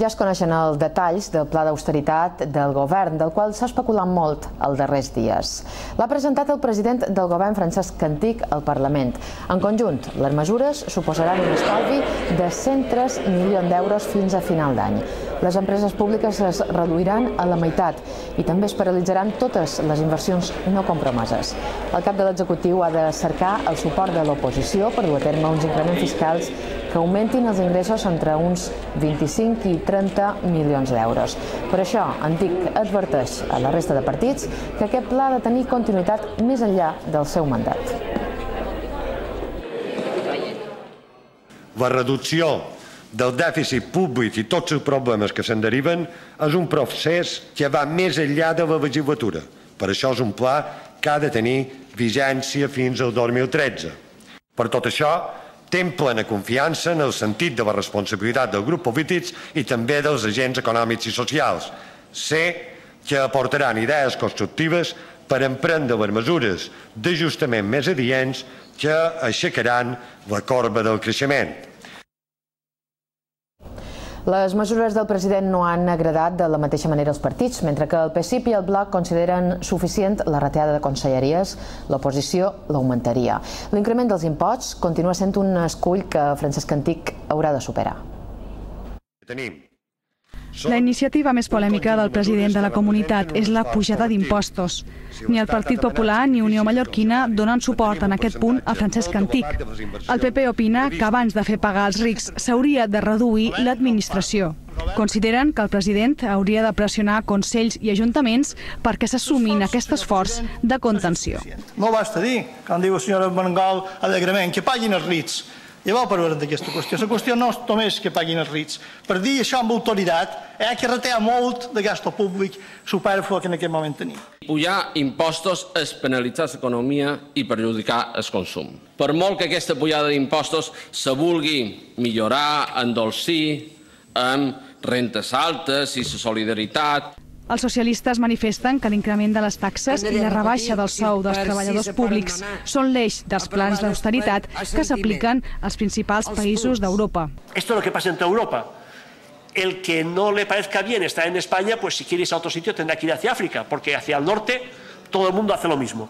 Ja es coneixen els detalls del pla d'austeritat del govern, del qual s'ha especulat molt els darrers dies. L'ha presentat el president del govern, Francesc Cantic, al Parlament. En conjunt, les mesures suposaran un estalvi de 103 milions d'euros fins a final d'any. Les empreses públiques es reduiran a la meitat i també es paralitzaran totes les inversions no compromeses. El cap de l'executiu ha de cercar el suport de l'oposició per dur a terme uns increments fiscals que augmentin els ingressos entre uns 25 i 30 milions d'euros. Per això, Antic adverteix a la resta de partits que aquest pla ha de tenir continuïtat més enllà del seu mandat. La reducció del dèficit públic i tots els problemes que se'n deriven és un procés que va més enllà de la legislatura. Per això és un pla que ha de tenir vigència fins al 2013. Per tot això, tem plena confiança en el sentit de la responsabilitat dels grups polítics i també dels agents econòmics i socials. Sé que aportaran idees constructives per emprendre les mesures d'ajustament més adients que aixecaran la corba del creixement. Les mesures del president no han agradat de la mateixa manera als partits. Mentre que el PSIP i el Bloc consideren suficient la reteada de conselleries, l'oposició l'augmentaria. L'increment dels imposts continua sent un escull que Francesc Antic haurà de superar. Tenim la iniciativa més polèmica del president de la comunitat és la pujada d'impostos. Ni el Partit Popular ni Unió Mallorquina donen suport en aquest punt a Francesc Antic. El PP opina que abans de fer pagar als rics s'hauria de reduir l'administració. Consideren que el president hauria de pressionar consells i ajuntaments perquè s'assumin aquest esforç de contenció. No basta dir, com diu la senyora Bengal, alegrament, que paguin els rics Llavors parlarem d'aquesta qüestió. La qüestió no és només que paguin els rits. Per dir això amb autoritat, hi ha que retear molt de gasto públic superflu que en aquest moment tenim. Pujar impostos és penalitzar l'economia i perjudicar el consum. Per molt que aquesta pujada d'impostos se vulgui millorar, endolcir, amb rentes altes i la solidaritat, els socialistes manifesten que l'increment de les taxes i la rebaixa del sou dels treballadors públics són l'eix dels plans d'austeritat que s'apliquen als principals països d'Europa. Esto es lo que pasa en toda Europa. El que no le parezca bien estar en España, pues si quiere irse a otro sitio tendrá que ir hacia África, porque hacia el norte todo el mundo hace lo mismo.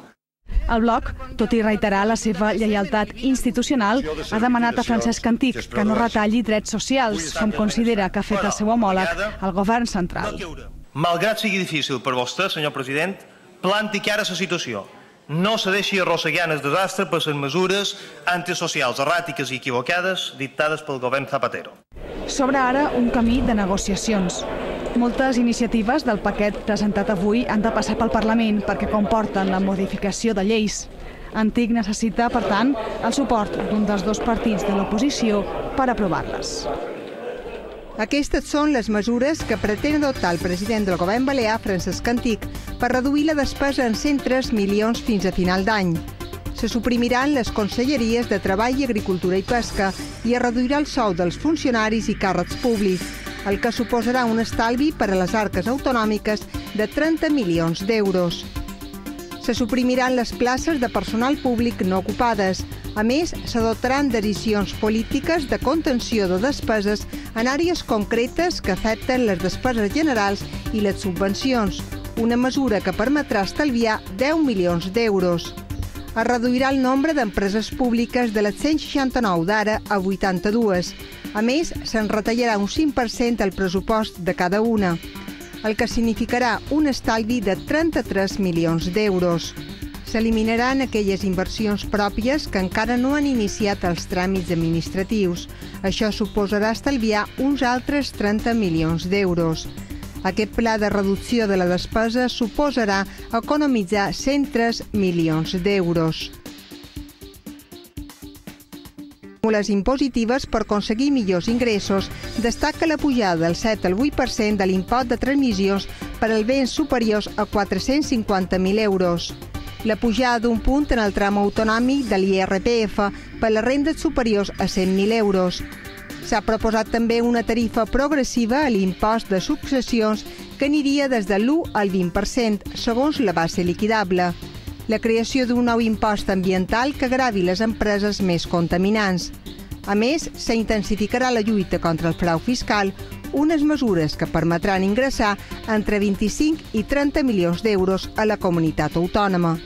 El bloc, tot i reiterar la seva lleialtat institucional, ha demanat a Francesc Antic que no retalli drets socials, com considera que ha fet el seu homòleg al govern central. Malgrat sigui difícil per vostè, senyor president, planti cara la situació. No se deixi arrossegar el desastre per les mesures antisocials erràtiques i equivocades dictades pel govern Zapatero. S'obre ara un camí de negociacions. Moltes iniciatives del paquet presentat avui han de passar pel Parlament perquè comporten la modificació de lleis. Antic necessita, per tant, el suport d'un dels dos partits de l'oposició per aprovar-les. Aquestes són les mesures que pretén adoptar el president del govern balear, Francesc Antic, per reduir la despesa en 103 milions fins a final d'any. Se suprimiran les conselleries de Treball i Agricultura i Pesca i es reduirà el sou dels funcionaris i càrrecs públics, el que suposarà un estalvi per a les arques autonòmiques de 30 milions d'euros. Se suprimiran les places de personal públic no ocupades, a més, s'adoptaran decisions polítiques de contenció de despeses en àrees concretes que afecten les despeses generals i les subvencions, una mesura que permetrà estalviar 10 milions d'euros. Es reduirà el nombre d'empreses públiques de les 169 d'ara a 82. A més, se'n retallarà un 5% el pressupost de cada una, el que significarà un estalvi de 33 milions d'euros. S'eliminaran aquelles inversions pròpies que encara no han iniciat els tràmits administratius. Això suposarà estalviar uns altres 30 milions d'euros. Aquest pla de reducció de la despesa suposarà economitzar 103 milions d'euros. fórmules impositives per aconseguir millors ingressos, destaca la pujada del 7 al 8% de l'impost de transmissions per als béns superiors a 450.000 euros la pujada d'un punt en el tram autonòmic de l'IRPF per les rendes superiors a 100.000 euros. S'ha proposat també una tarifa progressiva a l'impost de successions que aniria des de l'1 al 20%, segons la base liquidable. La creació d'un nou impost ambiental que gravi les empreses més contaminants. A més, s'intensificarà la lluita contra el frau fiscal, unes mesures que permetran ingressar entre 25 i 30 milions d'euros a la comunitat autònoma.